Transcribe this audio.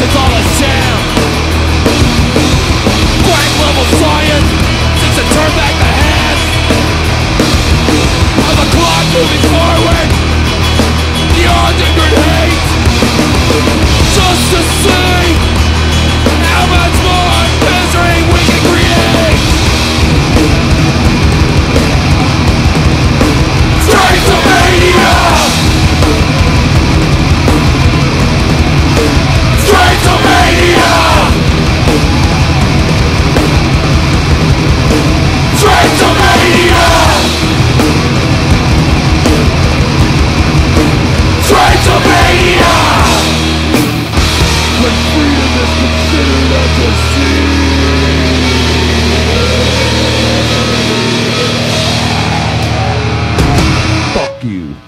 is all you.